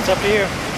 It's up to you.